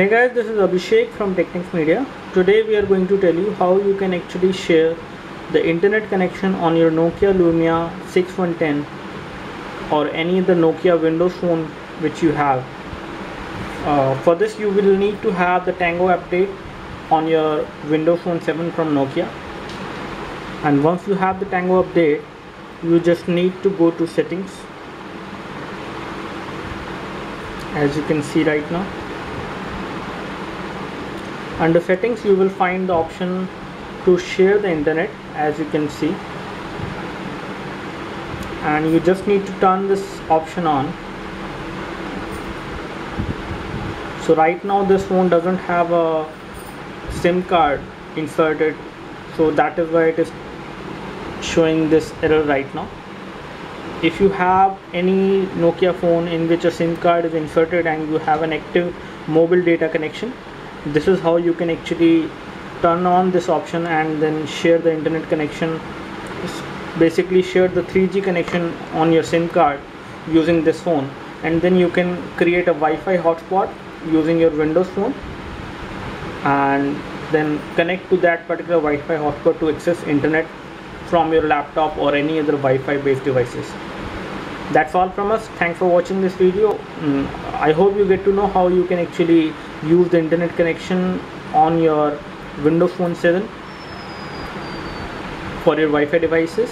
Hey guys, this is Abhishek from Technics Media. Today we are going to tell you how you can actually share the internet connection on your Nokia Lumia 6110 or any other Nokia Windows phone which you have. Uh, for this you will need to have the Tango update on your Windows Phone 7 from Nokia and once you have the Tango update you just need to go to settings as you can see right now under settings you will find the option to share the internet as you can see. And you just need to turn this option on. So right now this phone doesn't have a SIM card inserted. So that is why it is showing this error right now. If you have any Nokia phone in which a SIM card is inserted and you have an active mobile data connection this is how you can actually turn on this option and then share the internet connection. Basically share the 3G connection on your SIM card using this phone. And then you can create a Wi-Fi hotspot using your Windows phone. And then connect to that particular Wi-Fi hotspot to access internet from your laptop or any other Wi-Fi based devices. That's all from us. Thanks for watching this video. Mm, i hope you get to know how you can actually use the internet connection on your windows phone 7 for your wi-fi devices.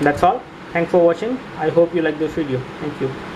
That's all. Thanks for watching. I hope you like this video. Thank you